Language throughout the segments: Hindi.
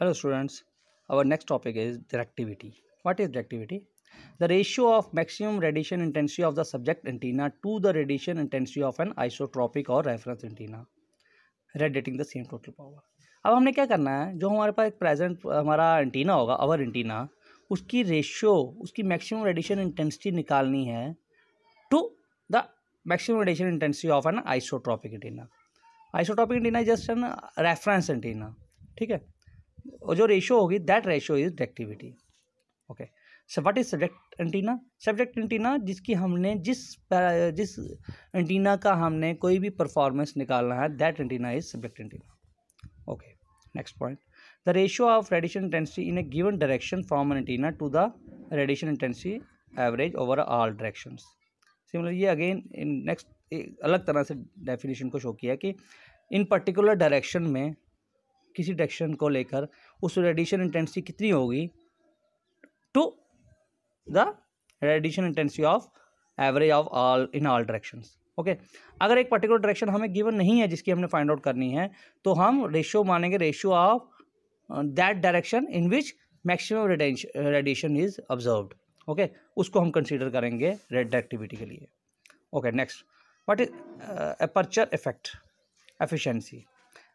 Hello students, our next topic is directivity. What is directivity? The ratio of maximum radiation intensity of the subject antenna to the radiation intensity of an isotropic or reference antenna, radiating the same total power. अब हमने क्या करना है जो हमारे पास एक प्रेजेंट हमारा एंटीना होगा अवर एंटीना उसकी रेशियो उसकी मैक्सिमम रेडिएशन इंटेंसिटी निकालनी है to the maximum radiation intensity of an isotropic antenna isotropic antenna just an reference antenna ठीक है जो रेशियो होगी that ratio is directivity okay so what is subject antenna subject antenna जिसकी हमने जिस जिस एंटीना का हमने कोई भी परफॉर्मेंस निकालना है that antenna is subject antenna okay next point the ratio of radiation intensity in a given direction from an antenna to the radiation intensity average over all directions similar ये अगेन इन नेक्स्ट अलग तरह से डेफिनेशन को शो किया कि इन पर्टिकुलर डायरेक्शन में किसी डायरेक्शन को लेकर उस रेडिएशन इंटेंसिटी कितनी होगी? To the radiation intensity of average of all in all directions okay? अगर एक पर्टिकुलर डायरेक्शन हमें गिवन नहीं है जिसकी हमने फाइंड आउट करनी है तो हम रेशियो मानेंगे ratio of that direction in which maximum radiation is observed. Okay? उसको हम कंसिडर करेंगे रेड डायरेक्टिविटी के लिए। Okay, next. What is aperture effect? Efficiency.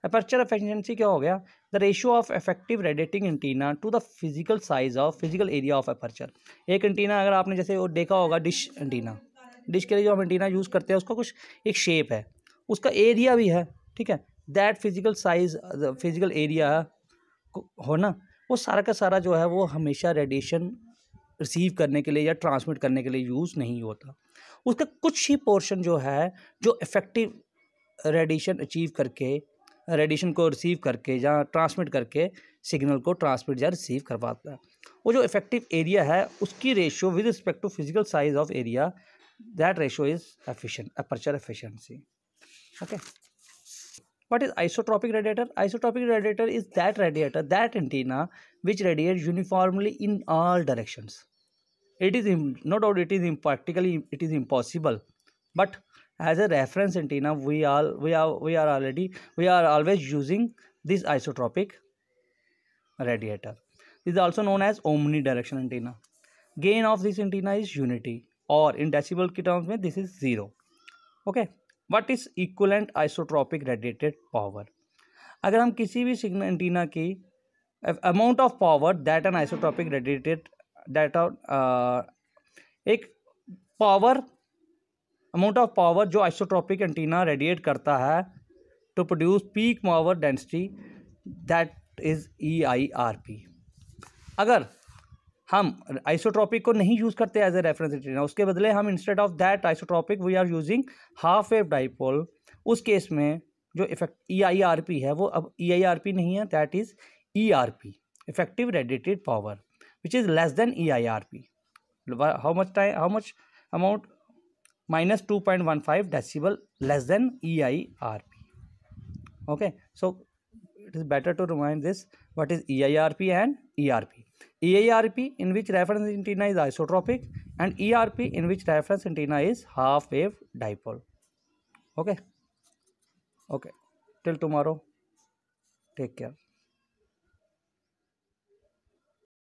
Aperture efficiency क्या हो गया? The ratio of effective radiating antenna to the physical size of physical area of aperture एक एंटीना अगर आपने जैसे वो देखा होगा डिश एंटीना डिश के लिए जो हम एंटीना यूज़ करते हैं, उसका कुछ एक शेप है. उसका एरिया भी है, ठीक है? That physical size physical area हो ना? वो सारा का सारा जो है, वो हमेशा रेडिएशन रिसीव करने के लिए या ट्रांसमिट करने के लिए यूज़ नहीं होता. उसका कुछ ही पोर्शन जो है, जो इफ़ेक्टिव रेडिएशन अचीव करके रेडिएशन को रिसीव करके या ट्रांसमिट करके सिग्नल को ट्रांसमिट या रिसीव कर पाता है। वो जो इफ़ेक्टिव एरिया है, उसकी ratio with respect to physical size of area that ratio is efficient aperture efficiency okay what is isotropic radiator isotropic radiator is that radiator that antenna which radiate uniformly in all directions it is no doubt it is um it is impossible but as a reference antenna we all we are we are already we are always using this isotropic radiator is also known as omni direction antenna gain of this antenna is unity और इन डेसीबल की टर्म्स में this is zero okay what is equal and isotropic radiated power अगर हम किसी भी सिग्नल एंटीना की amount of power that an isotropic radiated that एक पावर अमाउंट ऑफ़ पावर जो आइसोट्रॉपिक एंटीना रेडिएट करता है to produce peak power density that is E I R P अगर हम आइसोट्रॉपिक को नहीं यूज़ करते एज ए रेफरेंस एंटीना उसके बदले हम instead of that isotropic we are using half wave dipole उस केस में जो effect E I R P है, वो अब ई आई आर पी नहीं है that is E R P effective radiated power which is less than E I R P how much time how much amount minus 2.15 decibel less than EIRP. Okay, so it is better to remind this what is EIRP and ERP. EIRP in which reference antenna is isotropic and ERP in which reference antenna is half wave dipole. Okay, okay, till tomorrow, take care.